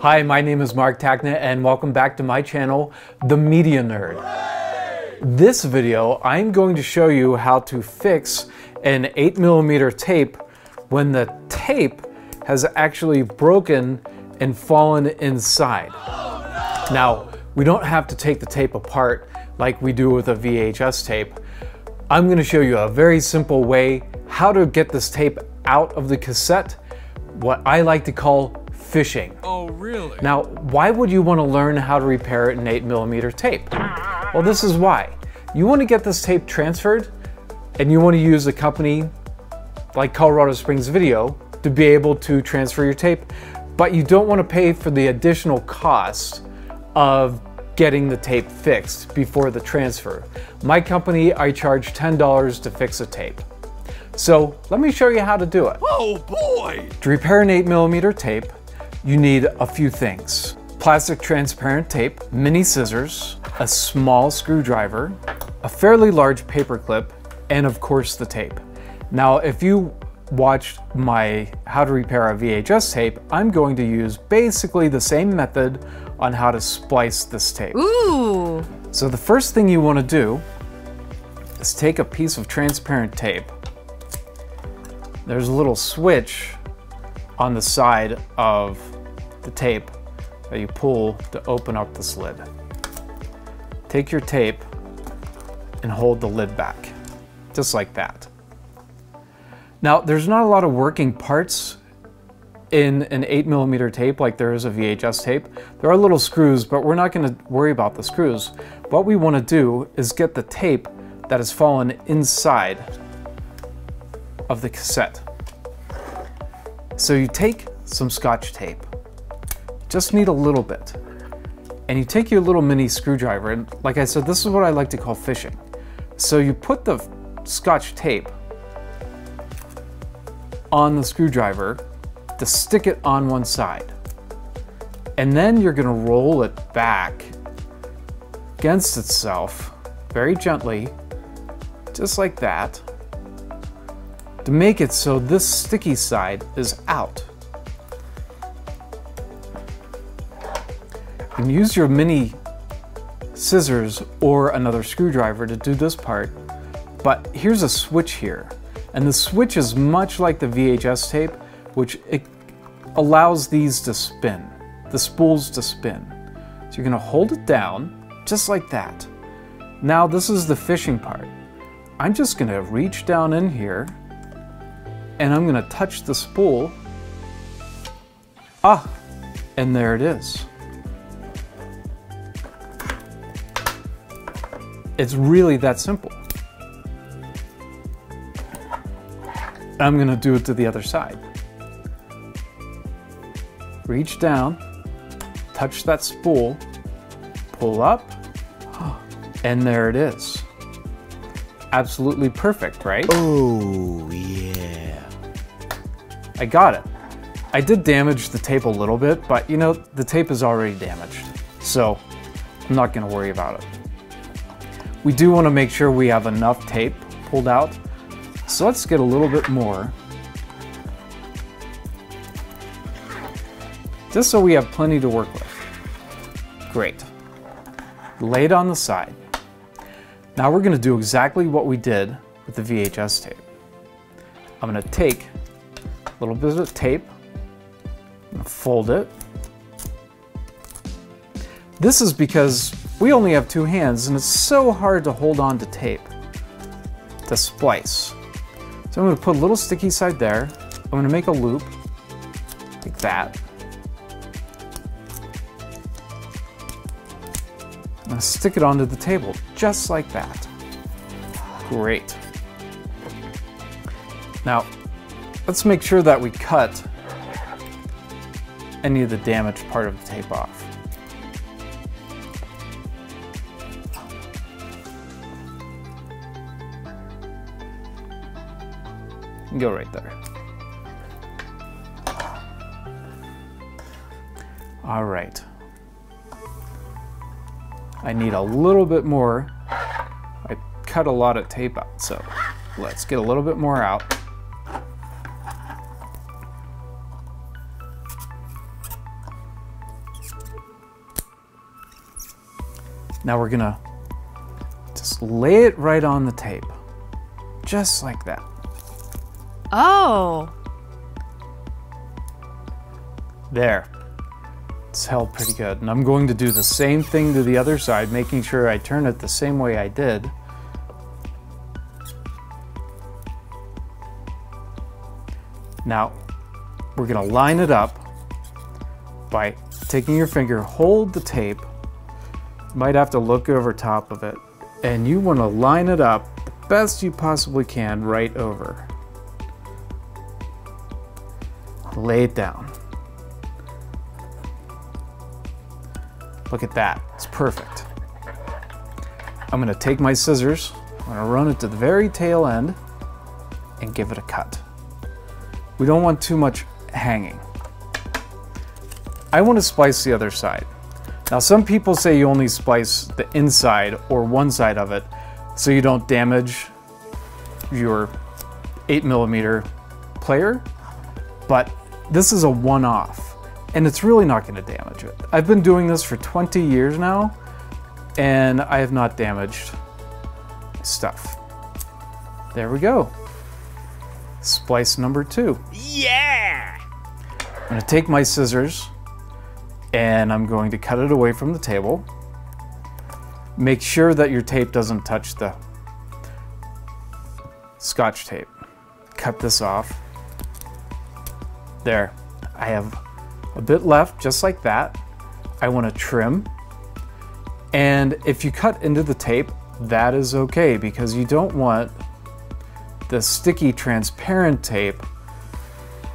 Hi, my name is Mark Tachna and welcome back to my channel, The Media Nerd. This video, I'm going to show you how to fix an 8mm tape when the tape has actually broken and fallen inside. Now, we don't have to take the tape apart like we do with a VHS tape. I'm going to show you a very simple way how to get this tape out of the cassette, what I like to call fishing. Oh, really? Now, why would you want to learn how to repair an 8mm tape? Well, this is why. You want to get this tape transferred, and you want to use a company like Colorado Springs Video to be able to transfer your tape, but you don't want to pay for the additional cost of getting the tape fixed before the transfer. My company, I charge $10 to fix a tape. So let me show you how to do it. Oh boy! To repair an 8mm tape, you need a few things. Plastic transparent tape, mini scissors, a small screwdriver, a fairly large paper clip, and of course the tape. Now if you watched my how to repair a VHS tape, I'm going to use basically the same method on how to splice this tape. Ooh. So the first thing you want to do is take a piece of transparent tape. There's a little switch on the side of the tape that you pull to open up the lid. Take your tape and hold the lid back, just like that. Now, there's not a lot of working parts in an 8mm tape like there is a VHS tape. There are little screws, but we're not going to worry about the screws. What we want to do is get the tape that has fallen inside of the cassette. So you take some scotch tape, just need a little bit, and you take your little mini screwdriver, and like I said, this is what I like to call fishing. So you put the scotch tape on the screwdriver to stick it on one side. And then you're gonna roll it back against itself very gently, just like that, to make it so this sticky side is out. You use your mini scissors or another screwdriver to do this part, but here's a switch here. And the switch is much like the VHS tape, which it allows these to spin, the spools to spin. So you're gonna hold it down, just like that. Now this is the fishing part. I'm just gonna reach down in here and I'm gonna touch the spool. Ah, and there it is. It's really that simple. I'm gonna do it to the other side. Reach down, touch that spool, pull up, and there it is. Absolutely perfect, right? Oh, yeah. I got it. I did damage the tape a little bit, but you know, the tape is already damaged. So I'm not gonna worry about it. We do wanna make sure we have enough tape pulled out. So let's get a little bit more. Just so we have plenty to work with. Great. Lay it on the side. Now we're gonna do exactly what we did with the VHS tape. I'm gonna take a little bit of tape, fold it. This is because we only have two hands and it's so hard to hold on to tape to splice. So I'm gonna put a little sticky side there. I'm gonna make a loop like that. I'm gonna stick it onto the table just like that. Great. Now, let's make sure that we cut any of the damaged part of the tape off. go right there. All right. I need a little bit more. I cut a lot of tape out, so let's get a little bit more out. Now we're gonna just lay it right on the tape, just like that. Oh. There. It's held pretty good. And I'm going to do the same thing to the other side, making sure I turn it the same way I did. Now, we're gonna line it up by taking your finger, hold the tape, might have to look over top of it, and you wanna line it up the best you possibly can right over. Lay it down. Look at that, it's perfect. I'm gonna take my scissors, I'm gonna run it to the very tail end and give it a cut. We don't want too much hanging. I want to splice the other side. Now some people say you only splice the inside or one side of it so you don't damage your 8 millimeter player, but this is a one-off and it's really not going to damage it. I've been doing this for 20 years now and I have not damaged stuff. There we go. Splice number two. Yeah! I'm gonna take my scissors and I'm going to cut it away from the table. Make sure that your tape doesn't touch the scotch tape. Cut this off. There, I have a bit left just like that. I wanna trim. And if you cut into the tape, that is okay because you don't want the sticky transparent tape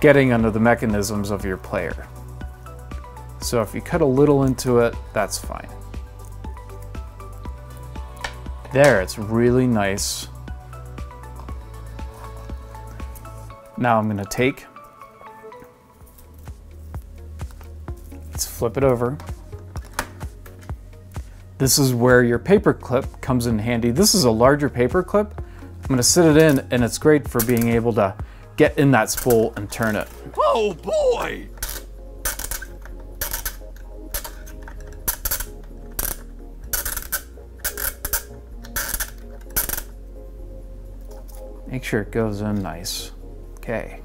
getting under the mechanisms of your player. So if you cut a little into it, that's fine. There, it's really nice. Now I'm gonna take, let's flip it over. This is where your paper clip comes in handy. This is a larger paper clip. I'm gonna sit it in and it's great for being able to get in that spool and turn it. Oh boy! Make sure it goes in nice. Okay.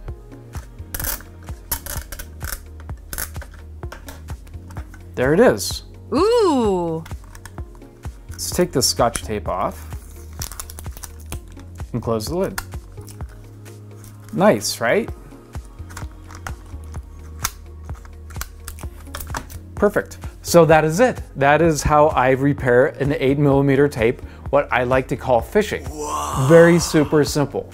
There it is. Ooh. Let's take the scotch tape off and close the lid. Nice, right? Perfect. So that is it. That is how I repair an 8 millimeter tape, what I like to call fishing. Very super simple.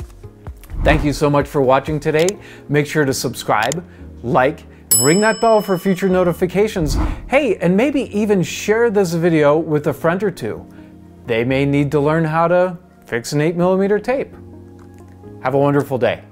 Thank you so much for watching today. Make sure to subscribe, like, ring that bell for future notifications. Hey, and maybe even share this video with a friend or two. They may need to learn how to fix an 8 millimeter tape. Have a wonderful day.